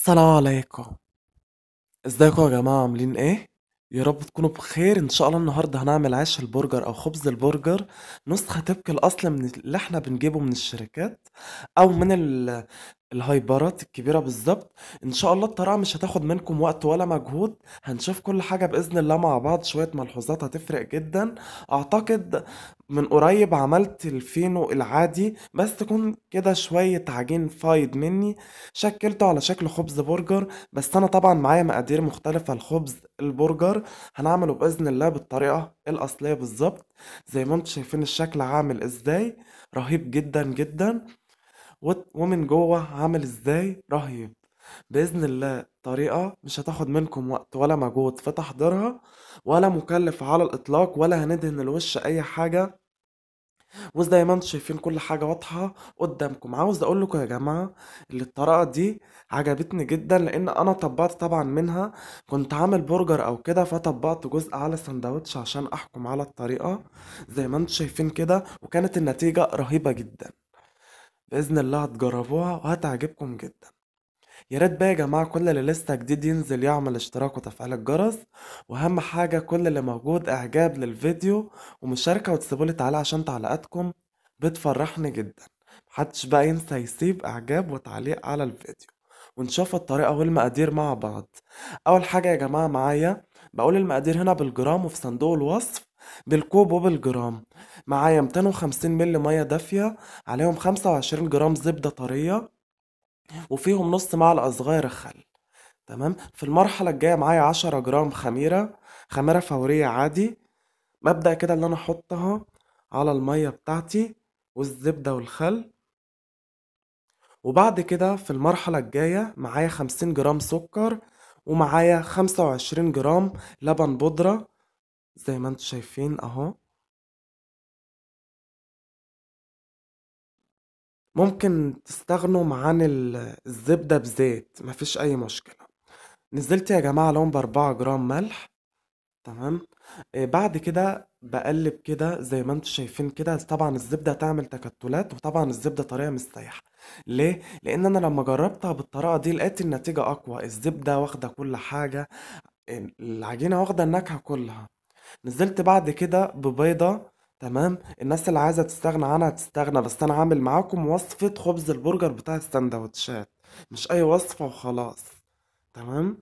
السلام عليكم. ازيكم يا جماعة؟ عاملين إيه؟ يا رب تكونوا بخير. إن شاء الله النهاردة هنعمل عيش البرجر أو خبز البرجر نسخة طبق الأصل من اللي إحنا بنجيبه من الشركات أو من ال... الهايبرات الكبيرة بالظبط. إن شاء الله الطريقة مش هتاخد منكم وقت ولا مجهود. هنشوف كل حاجة بإذن الله مع بعض. شوية ملحوظات هتفرق جدا. أعتقد من قريب عملت الفينو العادي بس تكون كده شوية عجين فايض مني. شكلته على شكل خبز برجر بس أنا طبعا معايا مقادير مختلفة لخبز البرجر. هنعمله بإذن الله بالطريقة الأصلية بالظبط زي ما أنتم شايفين الشكل عامل إزاي. رهيب جدا جدا. ومن جوه عامل إزاي؟ رهيب. بإذن الله طريقة مش هتاخد منكم وقت ولا مجهود في تحضيرها ولا مكلف على الإطلاق ولا هندهن الوش أي حاجة. وزي ما أنتم شايفين كل حاجة واضحة قدامكم. عاوز أقول لكم يا جماعة اللي الطريقة دي عجبتني جدا لأن أنا طبقت طبعا منها. كنت عامل برجر أو كده فطبقت جزء على سندوتش عشان أحكم على الطريقة. زي ما أنتم شايفين كده وكانت النتيجة رهيبة جدا. بإذن الله هتجربوها وهتعجبكم جدا. يا ريت بقى يا جماعة كل اللي لسه جديد ينزل يعمل اشتراك وتفعيل الجرس وأهم حاجة كل اللي موجود إعجاب للفيديو ومشاركة وتسيبولي تعليق عشان تعليقاتكم بتفرحني جدا. محدش بقى ينسى يسيب إعجاب وتعليق على الفيديو ونشوف الطريقة والمقادير مع بعض. أول حاجة يا جماعة معايا بقول المقادير هنا بالجرام وفي صندوق الوصف بالكوب وبالجرام. معايا 250 مل مية دافية عليهم 25 جرام زبدة طرية وفيهم نص معلقة صغيرة خل. تمام؟ في المرحلة الجاية معايا عشرة جرام خميرة خميرة فورية عادي. ببدأ كده اللي أنا أحطها على المية بتاعتي والزبدة والخل. وبعد كده في المرحلة الجاية معايا خمسين جرام سكر ومعايا خمسة وعشرين جرام لبن بودرة. زي ما أنتوا شايفين أهو. ممكن تستغنوا عن ال- الزبدة بزيت مفيش أي مشكلة. نزلت يا جماعة لهم بأربعة جرام ملح تمام؟ آه، بعد كده بقلب كده زي ما أنتم شايفين كده. طبعا الزبدة هتعمل تكتلات وطبعا الزبدة طريقة مش سايحة ليه؟ لأن أنا لما جربتها بالطريقة دي لقيت النتيجة أقوى. الزبدة واخدة كل حاجة العجينة واخدة النكهة كلها. نزلت بعد كده ببيضة تمام؟ الناس اللي عايزة تستغنى عنها تستغنى بس أنا عامل معاكم وصفة خبز البرجر بتاع السندوتشات. مش أي وصفة وخلاص. تمام؟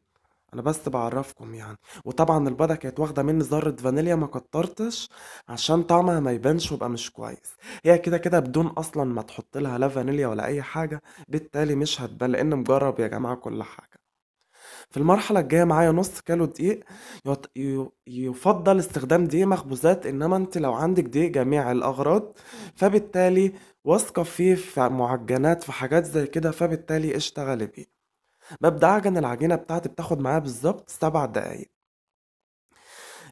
أنا بس بعرفكم يعني. وطبعا البيضه كانت واخدة مني ذرة فانيليا ما كترتش عشان طعمها ما يبانش ويبقى مش كويس. هي كده كده بدون أصلا ما تحط لها لا فانيليا ولا أي حاجة بالتالي مش هتبان لأن مجرب يا جماعة كل حاجة. في المرحلة الجاية معايا نص كيلو دقيق يفضل استخدام دقيق مخبوزات إنما أنت لو عندك دقيق جميع الأغراض فبالتالي واثقة فيه في معجنات في حاجات زي كده فبالتالي اشتغلي بيه ببدأ أعجن العجينة بتاعتي بتاخد معايا بالظبط سبع دقايق.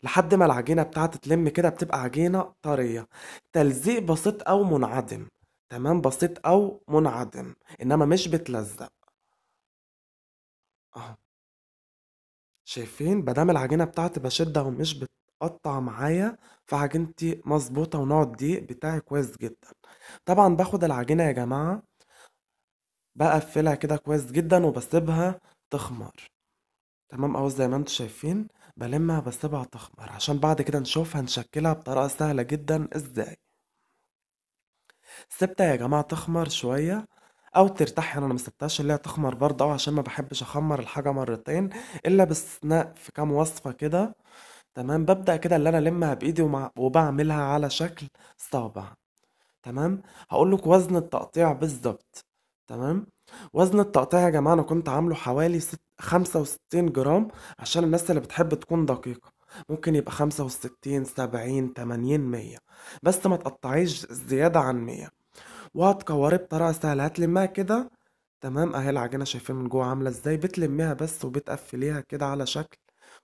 لحد ما العجينة بتاعتي تلم كده بتبقى عجينة طرية. تلزيق بسيط أو منعدم. تمام؟ بسيط أو منعدم. إنما مش بتلزق. أهو. شايفين؟ مادام العجينة بتاعتي بشدها ومش بتقطع معايا فعجينتي مظبوطة ونوع الدقيق بتاعي كويس جدا. طبعا باخد العجينة يا جماعة بقفلها كده كويس جدا وبسيبها تخمر. تمام؟ أهو زي ما أنتوا شايفين بلمها بسيبها تخمر. عشان بعد كده نشوف هنشكلها بطريقة سهلة جدا. إزاي؟ سبتها يا جماعة تخمر شوية. أو ترتاحي يعني. أنا ما سِبتهاش اللي هي تخمر برضه أوي عشان ما بحبش أخمّر الحاجة مرّتين إلا باستثناء في كام وصفة كده. تمام، ببدأ كده اللي أنا ألمّها بإيدي ومع وبعملها على شكل صابع تمام، هقول لِك وزن التقطيع بالظبط تمام، وزن التقطيع يا جماعة أنا كنت عامله حوالي ست 65 جرام عشان الناس اللي بتحب تكون دقيقة، ممكن يبقى 65، 70، 80، 100 بس ما تقطّعيش زيادة عن 100. وهتكوريه بطريقه سهلة هتلمها كده. تمام؟ أهي العجينة شايفين من جوه عاملة إزاي. بتلميها بس وبتقفليها كده على شكل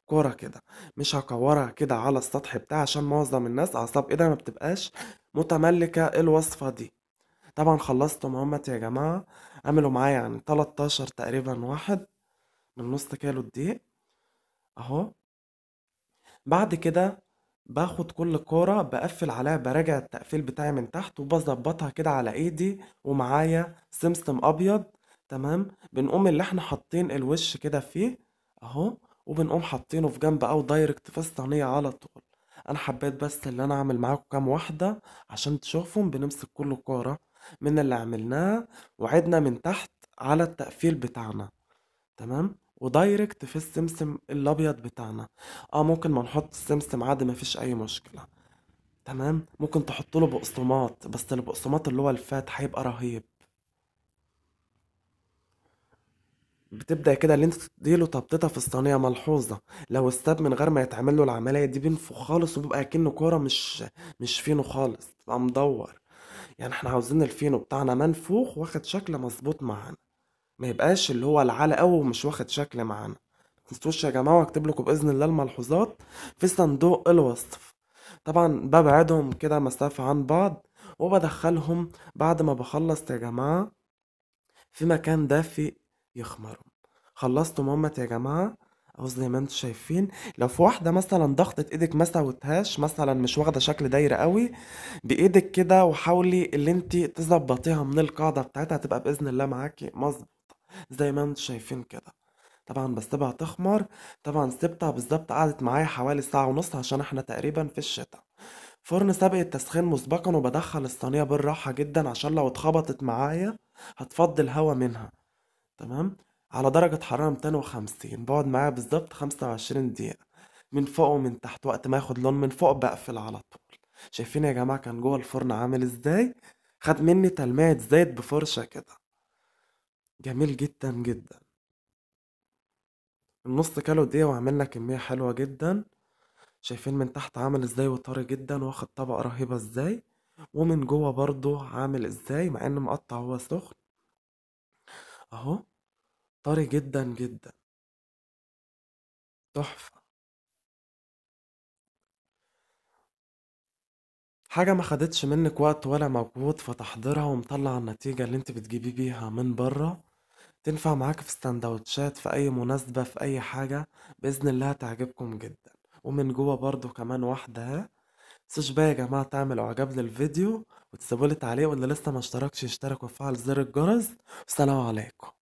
كورة كده. مش هكورها كده على السطح بتاعها عشان معظم الناس أعصاب إيدها ما بتبقاش متملكة الوصفة دي. طبعا خلصت مهمتي يا جماعة. عملوا معايا يعني 13 تقريبا واحد من نص كيلو الدقيق. أهو. بعد كده باخد كل كورة بقفل عليها براجع التقفيل بتاعي من تحت وبظبطها كده على إيدي ومعايا سمسم أبيض تمام؟ بنقوم اللي إحنا حاطين الوش كده فيه أهو وبنقوم حاطينه في جنب أو direct في الصينية على طول. أنا حبيت بس اللي أنا أعمل معاكم كام واحدة عشان تشوفهم بنمسك كل كورة من اللي عملناها وعدنا من تحت على التقفيل بتاعنا تمام؟ و direct في السمسم الأبيض بتاعنا. آه ممكن ما نحط السمسم عادي مفيش أي مشكلة. تمام؟ ممكن تحط له بقسماط بس البقسماط اللي هو الفات هيبقى رهيب. بتبدأ كده اللي انت تديله تبطيطة في الصينية ملحوظة. لو استاب من غير ما يتعمل له العملية دي بينفخ خالص وبيبقى كأنه كورة مش مش فينو خالص. بيبقى مدور. يعني إحنا عاوزين الفينو بتاعنا منفوخ واخد شكل مظبوط معانا. ما يبقاش اللي هو العالي قوي ومش واخد شكل معانا. متنسوش يا جماعة واكتب لكم بإذن الله الملحوظات في صندوق الوصف. طبعا ببعدهم كده مسافة عن بعض وبدخلهم بعد ما بخلص يا جماعة في مكان دافي يخمروا خلصتم همت يا جماعة؟ أهو زي ما أنتم شايفين. لو في واحدة مثلا ضغطت إيدك ما سوتهاش مثلا مش واخدة شكل دايرة قوي بإيدك كده وحاولي اللي انت تظبطيها من القاعدة بتاعتها هتبقى بإذن الله معاكي مظبوطة زي ما أنتم شايفين كده. طبعا بسيبها تخمر. طبعا سبتها بالظبط قعدت معايا حوالي ساعة ونص عشان إحنا تقريبا في الشتاء. فرن سابق التسخين مسبقا وبدخل الصينية بالراحة جدا عشان لو اتخبطت معايا هتفضي الهوا منها. تمام؟ على درجة حرارة 250 بقعد معاها بالظبط 25 دقيقة. من فوق ومن تحت وقت ما ياخد لون من فوق بقفل على طول. شايفين يا جماعة كان جوه الفرن عامل إزاي؟ خد مني تلميعة زيت بفرشة كده. جميل جدا جدا. النص كيلو دقيقة وعملنا كمية حلوة جدا. شايفين من تحت عامل إزاي وطري جدا واخد طبقة رهيبة إزاي. ومن جوه برضو عامل إزاي مع ان مقطع هو سخن. أهو. طري جدا جدا. تحفة. حاجة ما خدتش منك وقت ولا مجهود في تحضيرها ومطلع النتيجة اللي انت بتجيبي بيها من بره. تنفع معاك في السندوتشات في أي مناسبة في أي حاجة بإذن الله هتعجبكم جدا. ومن جوه برضو كمان واحدة أهي. متنسوش بقى يا جماعة تعملوا إعجاب للفيديو وتسيبولي تعليق واللي لسه ما اشتركش يشترك ويفعل زر الجرس. والسلام عليكم.